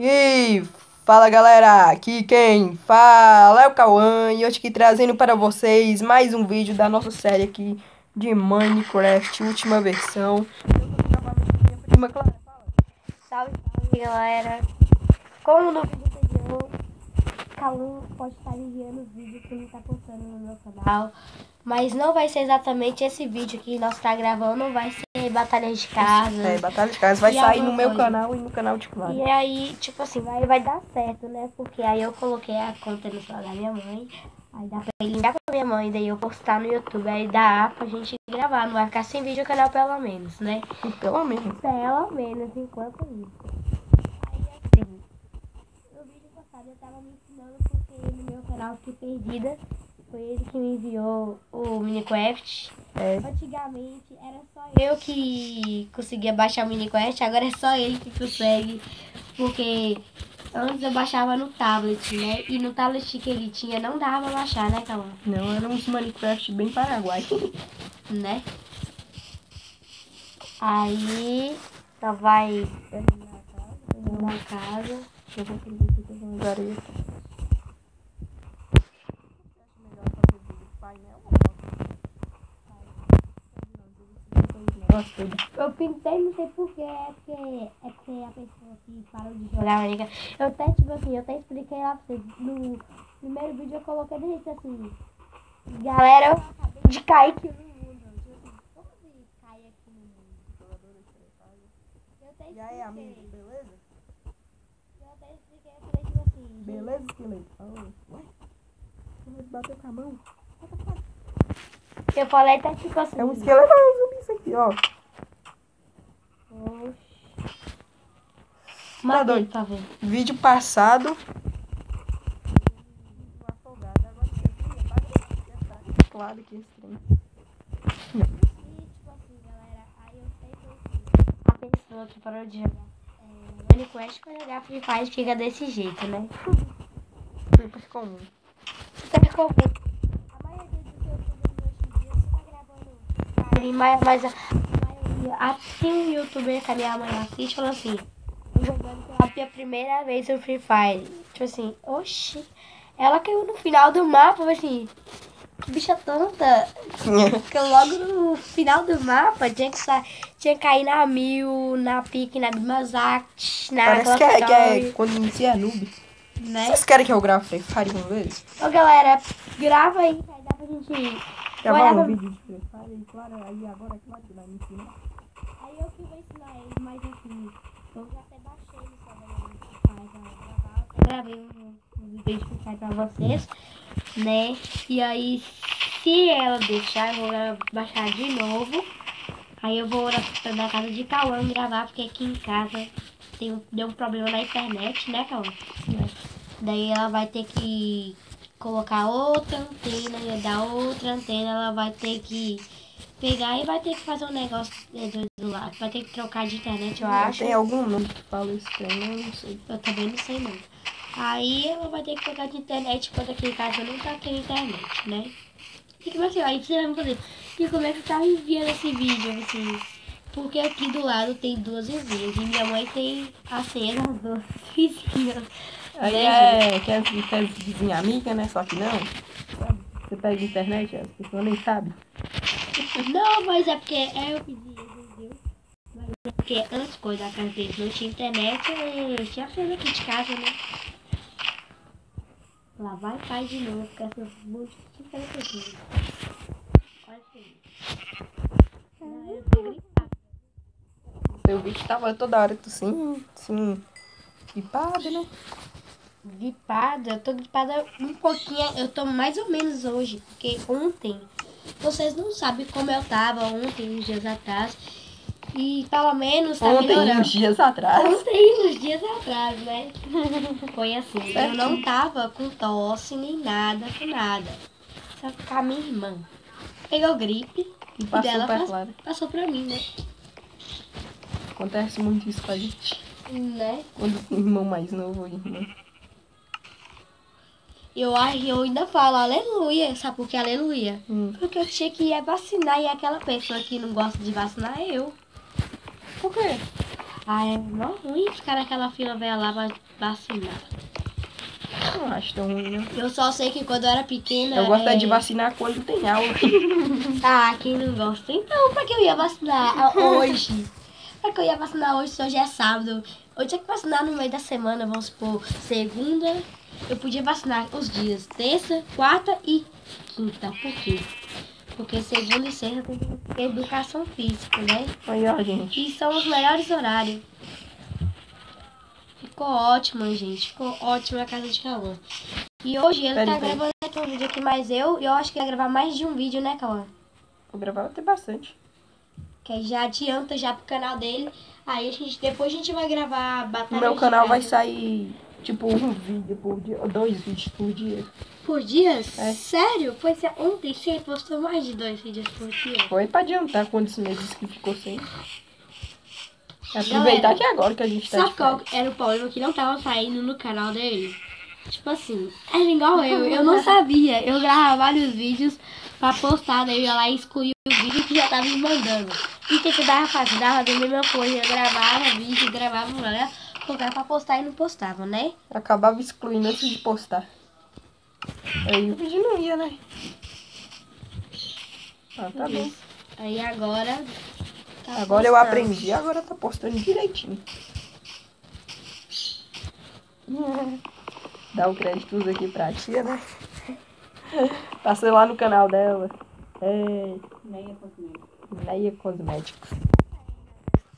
E fala galera, aqui quem fala é o Cauã e hoje aqui trazendo para vocês mais um vídeo da nossa série aqui de Minecraft, última versão. Prima Clara, fala. Salve, salve galera. Como no vídeo anterior, Cauã pode estar enviando os vídeos que ele está postando no meu canal. Mas não vai ser exatamente esse vídeo que nós está gravando, vai ser Batalha de Casa. É, Batalha de Casa vai sair no meu coisa. canal e no canal de Clara. E aí, tipo assim, vai, vai dar certo, né? Porque aí eu coloquei a conta no celular da minha mãe. Aí dá pra ele ligar pra minha mãe, daí eu postar no YouTube. Aí dá pra gente gravar. Não vai ficar sem vídeo no canal pelo menos, né? Pelo menos. Pelo menos, enquanto isso. Aí assim, no vídeo passado eu tava me ensinando porque no meu canal eu fiquei perdida. Foi ele que me enviou o Minecraft. É. Antigamente era só eu que conseguia baixar o Minecraft, agora é só ele que consegue. Porque antes eu baixava no tablet, né? E no tablet que ele tinha não dava pra baixar, né, Calma? Não, era uns Minecraft bem paraguai. Né? Aí só vai terminar a casa. Eu vou fazer aqui com Nossa, Eu pintei, não sei porquê, é porque, é porque a pessoa que parou de jogar Minecraft. Eu até, tipo assim, eu até expliquei lá pra vocês. No primeiro vídeo eu coloquei desse jeito assim. Galera, eu de cair. Tipo assim, E aí, amigo, beleza? Eu até expliquei, eu falei, tipo assim. Beleza, esqueleto? Falou. Ué? Você bateu com a mão? Eu falei até tipo assim. É um esqueleto, é isso aqui, ó. Matei, doido. ver. Vídeo passado. Claro que esse trem. E, tipo assim, galera, aí eu sei que a pessoa que parou de jogar é, Minecraft pra jogar Free Fire fica desse jeito, né? Super comum. Super comum. A maioria dos youtubers hoje em dia você tá gravando Fire, mas, mas a, a maioria, assim um youtuber que a minha mãe assiste, falou assim, "Tô jogando pela minha primeira vez o Free Fire. Tipo assim, oxi, ela caiu no final do mapa, assim, que bicha tonta. Porque logo no final do mapa tinha que, tinha que cair na Mil, na Pique, na Bimazact, na Parece que é, que é quando inicia noob. né? Vocês querem que eu grave Free Fire uma vez? Ô galera, grava aí, dá pra gente. Gravar Olha, um vídeo de Free Fire e claro, aí agora que vai me ensinar. Aí eu que vou ensinar eles, mas assim, eu já até baixei no celular do gravar. Gravei um, um vídeo de Free Fire pra vocês, né? E aí, se ela deixar, eu vou baixar de novo. Aí eu vou na, casa de Cauã gravar, porque aqui em casa tem deu um problema na internet, né, Cauã? Daí ela vai ter que colocar outra antena, e da outra antena ela vai ter que pegar e vai ter que fazer um negócio do, do lado. Vai ter que trocar de internet, eu acho. Tem algum nome que fala esse trem, eu não sei. Eu também não sei não. Aí ela vai ter que trocar de internet enquanto aqui em casa não tá tendo internet, né? E como é que aí você vai me fazer? E como é que tá enviando esse vídeo, assim? Porque aqui do lado tem duas vizinhas e minha mãe tem a senha das duas vizinhas. Aí Né, é que as, que as amiga, né? Só que não. Você pega internet, as pessoas nem sabem. Não, mas é porque é eu pedi, entendeu? Mas é porque antes coisa da casa deles não tinha internet, eu tinha feito aqui de casa, né? Lá vai pai de novo, essas monte de diferenças. Olha isso aí. Não, eu tô gritando. Eu vi que tava toda hora tossindo, assim, gripada, né? Gripada, eu tô gripada um pouquinho, eu tô mais ou menos hoje, porque ontem, vocês não sabem como eu tava ontem, uns dias atrás, e pelo menos tá Ontem, melhorando. uns dias atrás. Ontem, uns dias atrás, né? Foi assim, eu não tava com tosse nem nada, com nada. Só que a minha irmã pegou gripe E passou dela pra Clara. passou pra mim, né? Acontece muito isso com a gente. Né? Quando o irmão mais novo, irmão. Eu, eu ainda falo aleluia, sabe por que aleluia? Hum. Porque eu tinha que ir vacinar e aquela pessoa que não gosta de vacinar é eu. Por quê? Ah, é mó ruim ficar naquela fila velha lá pra vacinar. Não acho tão ruim, não. Eu só sei que quando eu era pequena. Eu gosto é é de vacinar quando tem aula. Ah, quem não gosta? Então, pra que eu ia vacinar hoje? Pra que eu ia vacinar hoje se hoje é sábado? Eu tinha que vacinar no meio da semana, vamos supor, segunda. Eu podia vacinar os dias terça, quarta e quinta. Por quê? Porque segunda e sexta tem que ter educação física, né? Aí, ó, gente. E são os melhores horários. Ficou ótimo, gente. Ficou ótimo a casa de Cauã. E hoje ele Pera tá pera gravando aqui um vídeo aqui, mais eu. Eu acho que vai gravar mais de um vídeo, né, Cauã? Vou gravar até bastante. Que aí já adianta já pro canal dele. Aí a gente, depois a gente vai gravar batalha. meu canal vai sair, tipo, um vídeo por dia, dois vídeos por dia. Por dias? É. Sério? Pois é, ontem você postou mais de dois vídeos por dia. Foi pra adiantar quantos meses que ficou sem. Aproveitar Galera, que é agora que a gente tá Sabe qual era o problema que não tava saindo no canal dele? Tipo assim, era igual eu, eu não sabia. Eu gravava vários vídeos pra postar, daí eu ia lá e excluía o vídeo que já tava me mandando. E o que que dava fazendo? Dava a mesma coisa, eu gravava vídeo, gravava, né? Colocava pra postar e não postava, né? Acabava excluindo antes de postar. Aí o vídeo não ia, né? Ah, tá bom. Aí agora. tá Agora eu postando. aprendi, agora tá postando direitinho. Dá o créditos aqui pra tia, né? Passei lá no canal dela. É. Neia Cosméticos.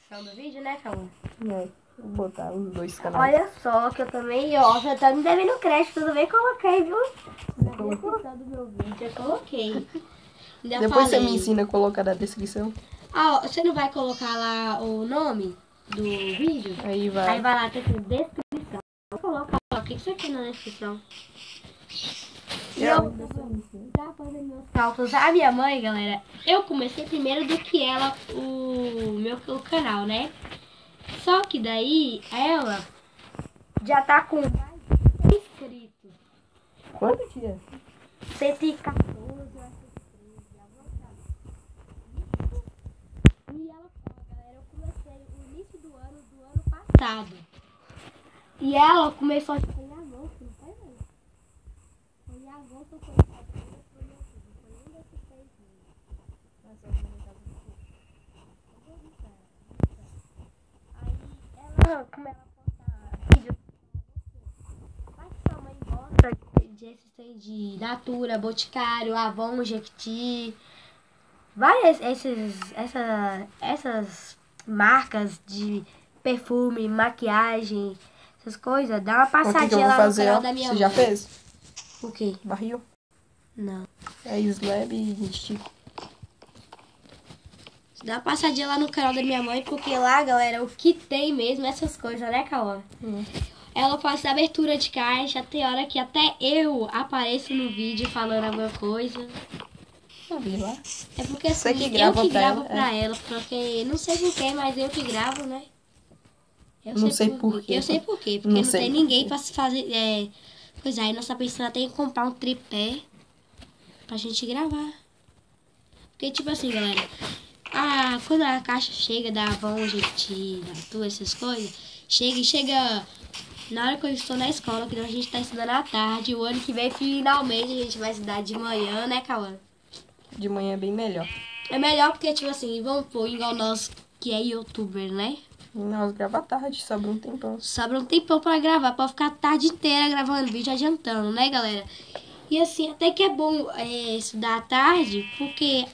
Descrição do vídeo, né, Calma? É, vou botar os dois canais. Olha só que eu também, ó, já tá me devendo crédito, também coloquei, viu? Na descrição do meu vídeo eu coloquei. Ainda Depois você falei. me ensina a colocar na descrição. Ah, ó, você não vai colocar lá o nome do vídeo? Aí Aí vai. vai lá, tem que descrição. Coloca lá, o que que você quer na descrição? Eu, fazendo meus cálculos. A minha mãe, galera, eu comecei primeiro do que ela, o meu o canal, né? Só que daí, ela já tá com mais de inscritos. Quanto, tia? 114, eu acho que 13, alguma coisa. E ela fala, galera, eu comecei o início do ano, do ano passado. E ela começou a foi em agosto, não foi? Foi agosto, foi setembro, foi outubro. Foi um meses. Nossa, eu vou aumentar um pouco. Eu vou editar, vou editar. Aí ela, como ela posta vídeo mas sua mãe gosta de, esses de Natura, Boticário, Avon, Jequiti. Várias esses, essa, essas marcas de perfume, maquiagem, essas coisas. Dá uma que, que passadinha lá fazer? no canal ó? da minha Você já mãe. fez? O quê? Barril? Não. É slab e estico. Dá uma passadinha lá no canal da minha mãe, porque lá, galera, o que tem mesmo é essas coisas, né, Cauã? Hum. Ela faz abertura de caixa, tem hora que até eu apareço no vídeo falando alguma coisa. Eu vi lá. É porque assim, Você que eu grava que pra gravo ela, pra ela, porque não sei porquê, mas eu que gravo, né? Eu Não sei por quê. Eu sei por quê, porque Não não, sei tem por ninguém pra se fazer. É, coisa aí, nossa pessoa tem que comprar um tripé pra gente gravar. Porque, tipo assim, galera, a, quando a caixa chega da Avon, gente, da Tua, essas coisas, chega e chega. Na hora que eu estou na escola, que a gente tá estudando à tarde, o ano que vem finalmente a gente vai estudar de manhã, né, Cauã? De manhã é bem melhor. É melhor porque, tipo assim, vamos pôr igual nós que é youtuber, né? Nós grava tarde, sobra um tempão. Sobra um tempão pra gravar, pra ficar a tarde inteira gravando vídeo adiantando, né, galera? E assim, até que é bom é, estudar à tarde, porque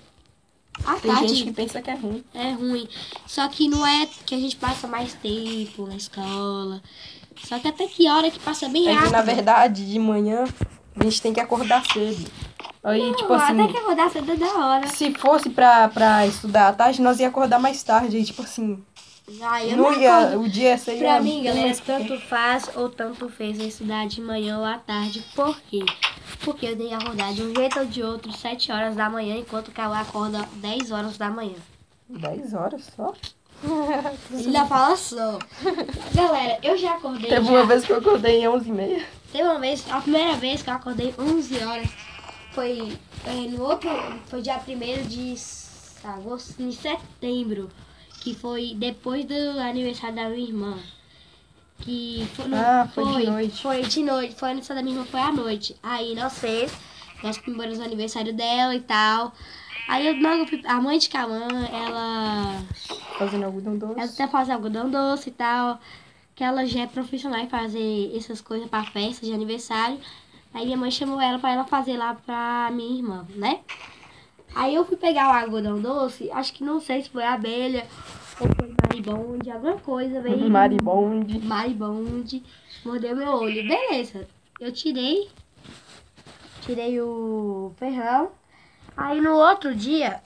a Tem tarde gente que pensa que é ruim. é ruim. Só que não é que a gente passa mais tempo na escola. Só que até que hora que passa bem É rápido. que, na verdade, de manhã, a gente tem que acordar cedo. Aí, tipo Não, assim, até que acordar cedo é da hora. se fosse pra, pra estudar à tarde, nós ia acordar mais tarde. Aí, tipo assim, Ah, eu não ia, o dia seria... Pra mim, galera, tanto faz ou tanto fez eu estudar de manhã ou à tarde. Por quê? Porque eu tenho que acordar de um jeito ou de outro, 7 horas da manhã, enquanto o Cauã acorda 10 horas da manhã. 10 horas só? Ele ainda fala só. Galera, eu já acordei. Teve já. uma vez que eu acordei em 11h30. Teve uma vez, a primeira vez que eu acordei 11 horas foi é, no outro, foi dia 1 de agosto, em setembro, que foi depois do aniversário da minha irmã. Que foi, não, Ah, foi de noite. Foi de noite. Foi aniversário da minha irmã, foi à noite. Aí nós fez, nós comemoramos o aniversário dela e tal. Aí eu, fui- a mãe de Cauã, ela Fazendo algodão ela doce. até faz algodão doce e tal. Que ela já é profissional em fazer essas coisas pra festa de aniversário. Aí minha mãe chamou ela pra ela fazer lá pra minha irmã, né? Aí eu fui pegar o algodão doce, acho que não sei se foi abelha ou foi maribonde, alguma coisa veio. Maribonde. Maribonde, mordeu meu olho. Beleza, eu tirei, tirei o ferrão. Aí no outro dia,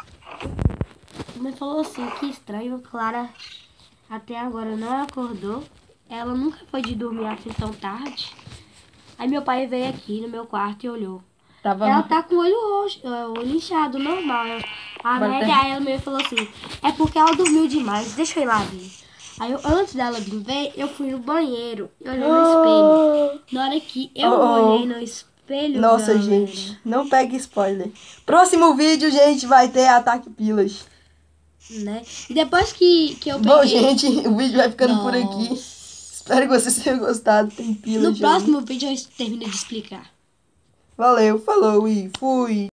a mãe falou assim, que estranho, Clara até agora não acordou. Ela nunca foi de dormir assim tão tarde. Aí meu pai veio aqui no meu quarto e olhou. Tava Ela tá com o olho roxo, é, o olho inchado, normal. A Mas média, aí ela meio falou assim, é porque ela dormiu demais, deixa eu ir lá ver. Aí eu, antes dela vir ver, eu fui no banheiro e olhei no espelho. Na hora que eu Oh, oh. olhei no espelho. Nossa, galera, gente, não pegue spoiler. Próximo vídeo, gente, vai ter ataque pilas. Né? E depois que, que eu peguei. Bom, gente, o vídeo vai ficando por aqui. Nossa. Espero que vocês tenham gostado. Tem pilas. No gente. próximo vídeo eu termino de explicar. Valeu, falou e fui.